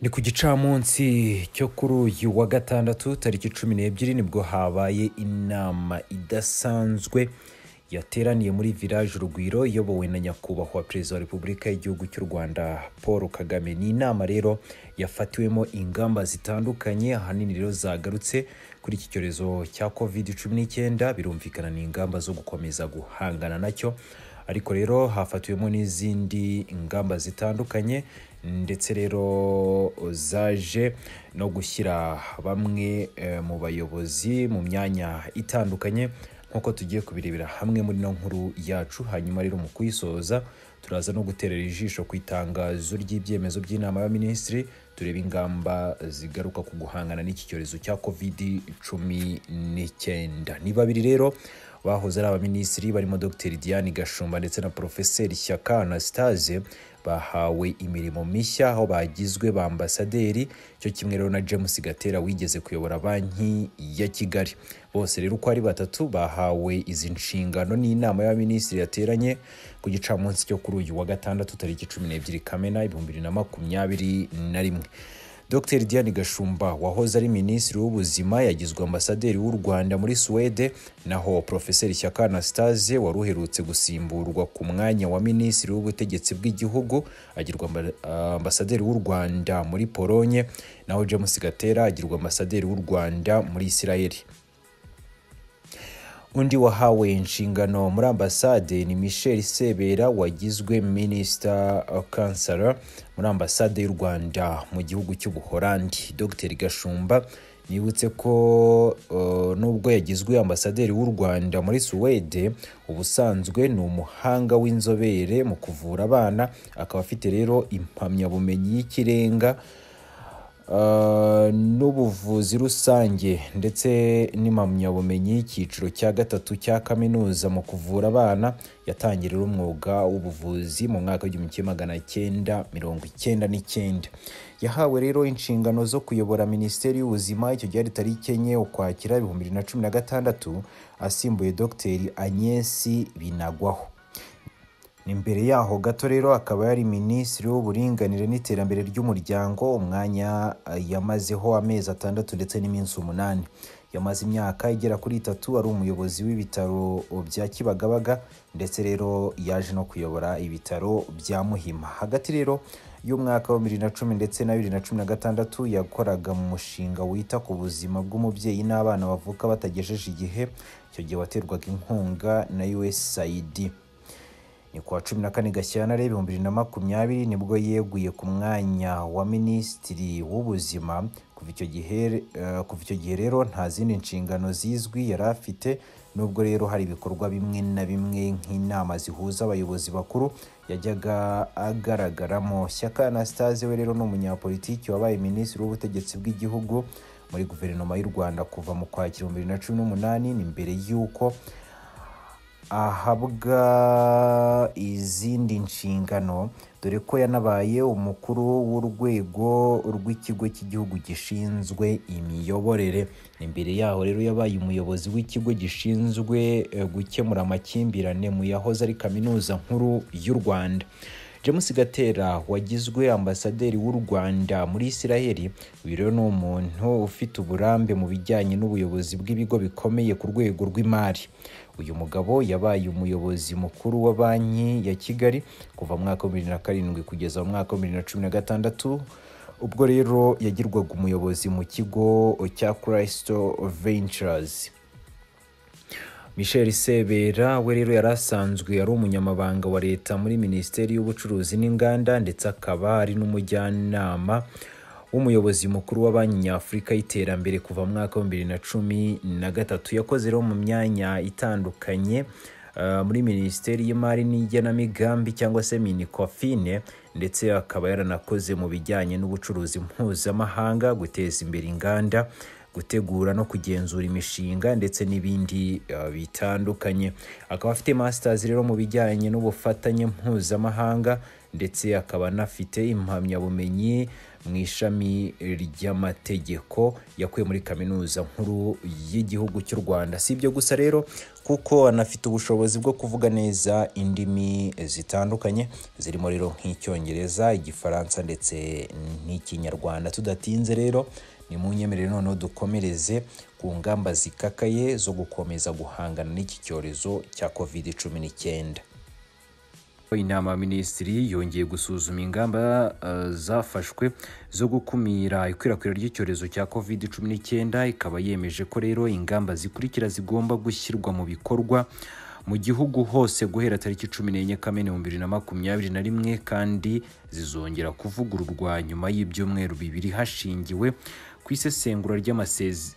ni ku gicamunsi cyo kuri uyu wa gatandatu tariki cumi n'ebyiri ni bwo habaye inama idasanzwe yateraniye muri village urugwiro iyobowe na nyakubahwa perezida wa repubulika y'igihugu cy'u rwanda paul kagame. Ni inama rero yafatiwemo ingamba zitandukanye ahanini rero zagarutse kuri iki cyorezo cya covid cumi n'icyenda birumvikana ni ingamba zo gukomeza guhangana na cyo. Ariko rero hafatiwemo n'izindi ngamba zitandukanye ndetse rero zaje no gushyira bamwe eh, mu bayobozi mu myanya itandukanye nk'uko tugiye kubirebera hamwe muri no nkuru yacu. Hanyuma rero mu kuyisoza turaza no guterera ijisho ku itangazo ry'ibyemezo by'inama y'abaminisitiri tureba ingamba zigaruka ku guhangana n'iki cyorezo cya covid cumi n'icyenda ni babiri rero bahoze ari abaminisitiri barimo dr. Diane gashumba ndetse na porofeseri shyaka anastase bahawe imirimo mishya aho bagizwe ba ambasaderi cyo kimwe rero na james gatera wigeze kuyobora banki ya kigali. Bose rero uko ari batatu bahawe izi nshingano n'inama y'abaminisitiri yateranye ku gicamunsi cyo kuri uyu wa gatandatu tariki cumi n'ebyiri kamena ibihumbi bibiri na makumyabiri na rimwe. Dr. Diane gashumba wahoze ari minisitiri w'ubuzima yagizwe ambasaderi w'u rwanda muri suwede naho porofeseri shyaka anastase wari uherutse gusimburwa ku mwanya wa minisitiri w'ubutegetsi bw'igihugu agirwa amba- ambasaderi w'u rwanda muri polonye naho james gatera agirwa ambasaderi w'u rwanda muri isirayeli undi wahawe inshingano muri ambasade ni michel sebera wagizwe minisita kansara muri ambasade y'u rwanda mu gihugu cy'ubuholandi dr. Gashumba nibutse ko uh, nubwo yagizwe ambasaderi w'u rwanda muri suwede ubusanzwe ni umuhanga w'inzobere mu kuvura abana akaba afite rero impamyabumenyi y'ikirenga n'ubuvuzi rusange ndetse n'impamyabumenyi y'icyiciro cya gatatu cya kaminuza mu kuvura abana yatangirira umwuga w'ubuvuzi mu mwaka w'igihumbi kimwe magana cyenda mirongo icyenda n'icyenda. Yahawe rero inshingano zo kuyobora minisiteri y'ubuzima icyo gihe ari tariki enye ukwakira ibihumbi bibiri na cumi na gatandatu asimbuye dogiteri agnesi binagwaho. Imbere yaho gato rero akaba yari minisitiri w'uburinganire n'iterambere ry'umuryango umwanya eh, yamazeho amezi atandatu ndetse n'iminsi umunani. Yamaze imyaka igera kuri itatu ari umuyobozi w'ibitaro bya kibagabaga ndetse rero yaje no kuyobora ibitaro bya muhima. Hagati rero y'umwaka wa bibiri na cumi ndetse na bibiri na cumi na gatandatu yakoraga mu mushinga wita ku buzima bw'umubyeyi n'abana bavuka batagejeje igihe icyo gihe waterwaga inkunga na usaid ni kuwa cumi na kane gashyantare ibihumbi bibiri na makumyabiri ni bwo yeguye ku mwanya wa minisitiri w'ubuzima. Eh, kuva icyo gihe rero nta zindi nshingano zizwi yari afite nubwo rero hari ibikorwa bimwe na bimwe nk'inama zihuza abayobozi bakuru yajyaga agaragaramo. Shyaka anastase we rero ni umunyapolitiki wabaye minisitiri w'ubutegetsi bw'igihugu muri guverinoma y'u rwanda kuva mu kwakira ibihumbi bibiri na cumi n'umunani. Ni mbere y'uko ahabwa izindi nshingano dore ko yanabaye umukuru w'urwego rw'ikigo cy'igihugu gishinzwe imiyoborere. Imbere yaho rero yabaye umuyobozi w'ikigo gishinzwe eh, gukemura amakimbirane mu yahoze ari kaminuza nkuru y'u rwanda. James gatera wagizwe ambasaderi w'u rwanda muri isiraheli uyu rero ni umuntu ufite uburambe mu bijyanye n'ubuyobozi bw'ibigo bikomeye ku rwego rw'imari. Uyu mugabo yabaye umuyobozi mukuru wa banki ya kigali kuva mu mwaka wa bibiri na karindwi kugeza mu mwaka wa bibiri na cumi na gatandatu. Ubwo rero yagirwaga umuyobozi mu kigo cya Crystal Ventures. Michel sebera we rero yari asanzwe ari umunyamabanga wa leta muri minisiteri y'ubucuruzi n'inganda ndetse akaba ari n'umujyanama w'umuyobozi mukuru wa banki nyafurika y'iterambere kuva mu mwaka wa bibiri na cumi na gatatu. Yakoze rero mu myanya itandukanye uh, muri minisiteri y'imari n'igenamigambi cyangwa se minicofine ndetse akaba yaranakoze mu bijyanye n'ubucuruzi mpuzamahanga guteza imbere inganda gutegura no kugenzura imishinga ndetse n'ibindi uh, bitandukanye. Akaba afite masters rero mu bijyanye n'ubufatanye mpuzamahanga ndetse akaba anafite impamyabumenyi mu ishami ry'amategeko yakuye muri kaminuza nkuru y'igihugu cy'u Rwanda. Si ibyo gusa rero kuko anafite ubushobozi bwo kuvuga neza indimi zitandukanye zirimo rero nk'icyongereza igifaransa ndetse n'ikinyarwanda. Tudatinze rero ni mu nyemerere noneho dukomereze ku ngamba zikakaye zo gukomeza guhangana n'iki cyorezo cya covid cumi n'icyenda. Inama minisitiri yongeye gusuzuma ingamba uh, zafashwe zo gukumira ikwirakwira ry'icyorezo cya covid cumi n'icyenda. Ikaba yemeje ko rero ingamba zikurikira zigomba gushyirwa mu bikorwa mu gihugu hose guhera tariki cumi n'enye kamena bibiri na makumyabiri na rimwe kandi zizongera kuvugururwa nyuma y'ibyumweru bibiri hashingiwe ku isesengura ry'amasezi.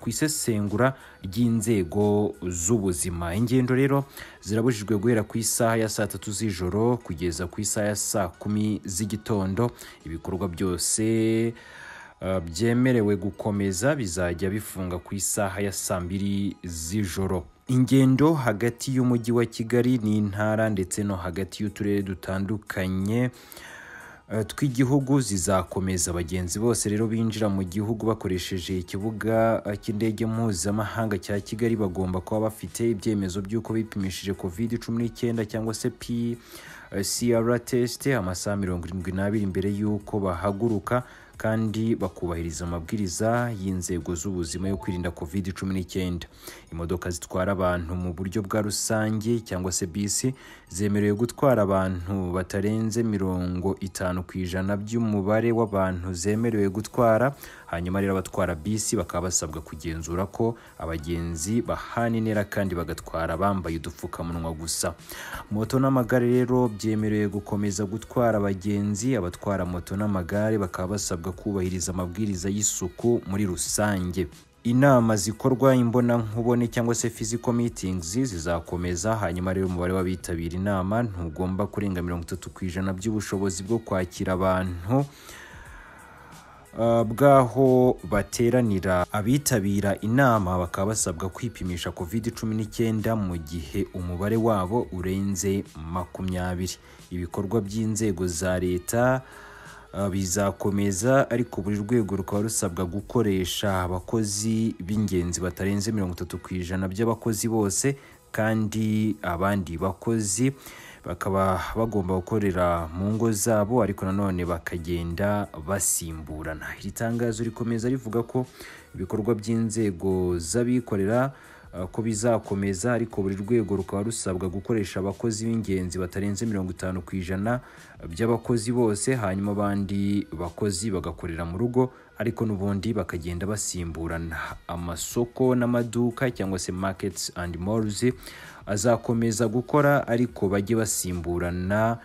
Ku isesengura ry'inzego z'ubuzima. Ingendo rero zirabujijwe guhera ku isaha ya saa tatu z'ijoro kugeza ku isaha ya saa kumi z'igitondo. Ibikorwa byose byemerewe gukomeza bizajya bifunga ku isaha ya saa mbiri z'ijoro. Ingendo hagati y'umujyi wa kigali n'intara ndetse no hagati y'uturere dutandukanye tw'igihugu zizakomeza. Abagenzi bose rero binjira mu gihugu bakoresheje ikibuga cy'indege mpuzamahanga cya kigali bagomba kuba bafite ibyemezo by'uko bipimishije covid cumi n'icyenda cyangwa se pcr test amasaha mirongo irindwi n'abiri mbere y'uko bahaguruka. Kandi bakubahiriza amabwiriza y'inzego z'ubuzima yo kwirinda covid cumi n'icyenda. Imodoka zitwara abantu mu buryo bwa rusange cyangwa se bisi zemerewe gutwara abantu batarenze mirongo itanu ku ijana by'umubare w'abantu zemerewe gutwara hanyuma rero abatwara bisi bakaba basabwa kugenzura ko abagenzi bahana intera kandi bagatwara bambaye udupfukamunwa gusa. Moto n'amagare rero byemerewe gukomeza gutwara abagenzi abatwara moto n'amagare bakaba basabwa kubahiriza amabwiriza y'isuku muri rusange. Inama zikorwa imbonankubone cyangwa se physical meetings zizakomeza hanyuma rero umubare w'abitabira inama ntugomba kurenga mirongo itatu ku ijana by'ubushobozi bwo kwakira abantu. Bw'aho bateranira abitabira inama bakaba basabwa kwipimisha covid cumi n'icyenda mu gihe umubare wabo urenze makumyabiri. Ibikorwa by'inzego za leta bizakomeza ariko buri rwego rukaba rusabwa gukoresha abakozi b'ingenzi batarenze mirongo itatu ku ijana by'abakozi bose kandi abandi bakozi. Bakaba bagomba gukorera mu ngo zabo ariko nanone bakagenda basimburana. Iri tangazo rikomeza rivuga ko ibikorwa by'inzego z'abikorera ko bizakomeza ariko buri rwego rukaba rusabwa gukoresha abakozi b'ingenzi batarenze mirongo itanu ku ijana by'abakozi bose hanyuma abandi bakozi bagakorera mu rugo ariko n'ubundi bakagenda basimburana. Amasoko n'amaduka cyangwa se markets and malls azakomeza gukora ariko bajye basimburana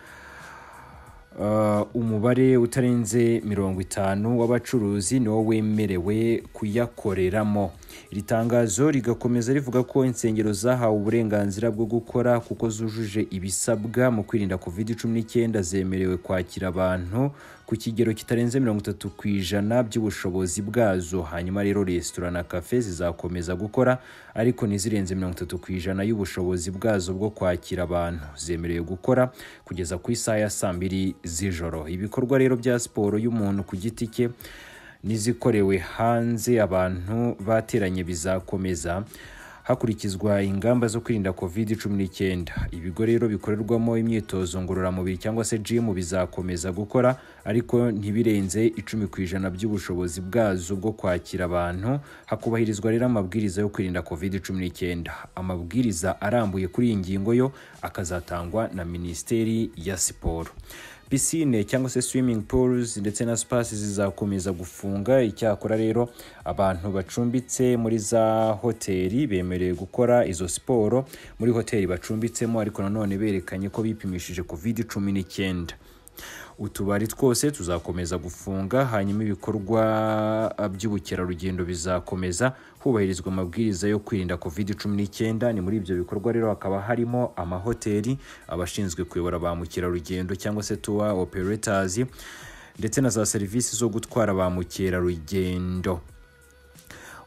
umubare utarenze mirongo itanu w'abacuruzi niwo wemerewe kuyakoreramo. Iri tangazo rigakomeza rivuga ko insengero zahawe uburenganzira bwo gukora kuko zujuje ibisabwa mu kwirinda covid cumi n'icyenda zemerewe kwakira abantu ku kigero kitarenze mirongo itatu ku ijana by'ubushobozi bwazo. Hanyuma rero resitora na kafe zizakomeza gukora ariko ntizirenze mirongo itatu ku ijana y'ubushobozi bwazo bwo kwakira abantu. Zemerewe gukora kugeza ku isaha ya saa mbiri z'ijoro. Ibikorwa rero bya siporo y'umuntu ku giti cye n'izikorewe hanze abantu bateranye bizakomeza hakurikizwa ingamba zo kwirinda covid cumi n'icyenda ibigo rero bikorerwamo imyitozo ngororamubiri cyangwa se jimu bizakomeza gukora ariko ntibirenze icumi ku ijana by'ubushobozi bwazo bwo kwakira abantu. Hakubahirizwa rero amabwiriza yo kwirinda covid cumi n'icyenda amabwiriza arambuye kuri iyi ngingo yo akazatangwa na minisiteri ya siporo. Pisine cyangwa se swimming pools ndetse na spas zizakomeza gufunga. Icyakora rero abantu bacumbitse muri za hoteli bemerewe gukora izo siporo muri hoteli bacumbitsemo ariko nanone berekanye ko bipimishije covid cumi n'icyenda. Utubari twose tuzakomeza gufunga hanyuma ibikorwa by'ubukerarugendo bizakomeza. Hubahirizwa amabwiriza yo kwirinda covid cumi n'icyenda ni muri ibyo bikorwa rero hakaba harimo amahoteli abashinzwe kuyobora ba mukerarugendo cyangwa se tour operators ndetse na za serivisi zo gutwara ba mukerarugendo.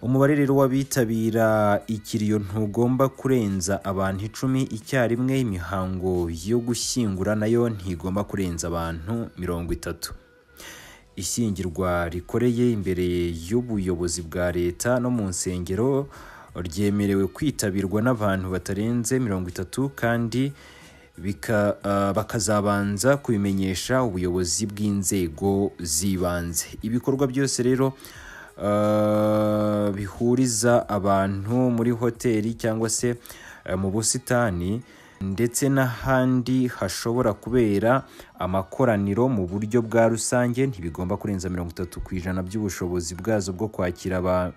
Umubare rero w'abitabira ikiriyo ntugomba kurenza abantu icumi icyarimwe imihango yo gushyingura na yo ntigomba kurenza abantu mirongo itatu. Ishyingirwa rikoreye imbere y'ubuyobozi bwa leta no mu nsengero ryemerewe kwitabirwa n'abantu batarenze mirongo itatu kandi uh, bakazabanza kubimenyesha ubuyobozi bw'inzego z'ibanze. Ibikorwa byose rero bihuriza abantu muri hoteli cyangwa se uh, mu busitani ndetse n'ahandi hashobora kubera amakoraniro mu buryo bwa rusange ntibigomba kurenza mirongo itatu ku ijana by'ubushobozi bwazo bwo kwakira abantu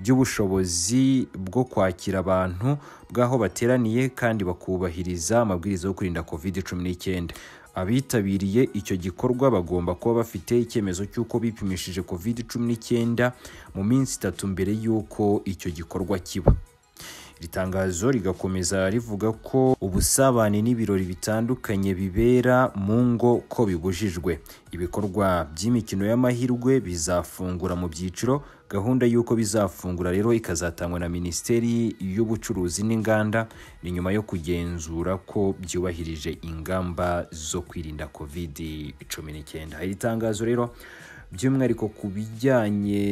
by'ubushobozi bwo kwakira abantu bw'aho bateraniye kandi bakubahiriza amabwiriza yo kwirinda covid cumi n'icyenda. Abitabiriye icyo gikorwa bagomba kuba bafite icyemezo cy'uko bipimishije covid cumi n'icyenda mu minsi itatu mbere y'uko icyo gikorwa kiba. Iri tangazo rigakomeza rivuga ko ubusabane n'ibirori bitandukanye bibera mu ngo ko bibujijwe. Ibikorwa by'imikino y'amahirwe bizafungura mu byiciro gahunda y'uko bizafungura rero ikazatangwa na minisiteri y'ubucuruzi n'inganda ni nyuma yo kugenzura ko byubahirije ingamba zo kwirinda covid cumi n'icyenda. Iri tangazo rero by'umwihariko ku bijyanye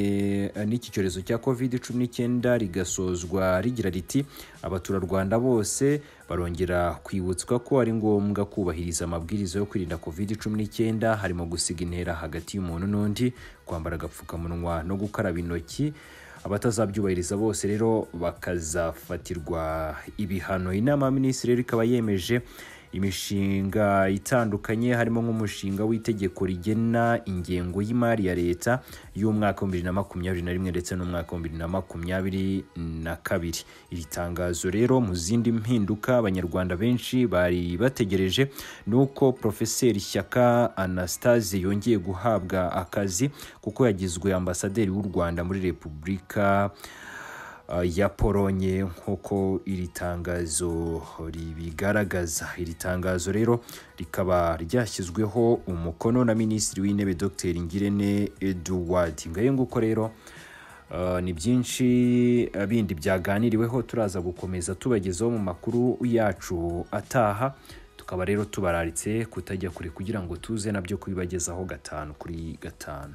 n'iki cyorezo cya covid cumi n'icyenda rigasozwa rigira riti abaturarwanda bose barongera kwibutswa ko ari ngombwa kubahiriza amabwiriza yo kwirinda covid cumi n'icyenda harimo gusiga intera hagati y'umuntu n'undi kwambara agapfukamunwa no gukaraba intoki. Abatazabyubahiriza bose rero bakazafatirwa ibihano. Inama ya minisitiri rero ikaba yemeje imishinga itandukanye harimo nk'umushinga w'itegeko rigena ingengo y'imari ya leta y'umwaka wa bibiri na makumyabiri na rimwe ndetse n'umwaka wa bibiri na makumyabiri na kabiri. Iri tangazo rero mu zindi mpinduka abanyarwanda benshi bari bategereje ni uko porofeseri shyaka anastase yongeye guhabwa akazi kuko yagizwe ambasaderi w'u rwanda muri repubulika ya polonye nk'uko iri tangazo ribigaragaza. Iri tangazo rero rikaba ryashyizweho umukono na minisitiri w'intebe dr. Ngirente eduward ngayo nguko rero ni byinshi bindi byaganiriweho turaza gukomeza tubagezaho mu makuru yacu ataha. Tukaba rero tubararitse kutajya kure kugira ngo tuze na byo kubibagezaho gatanu kuri gatanu.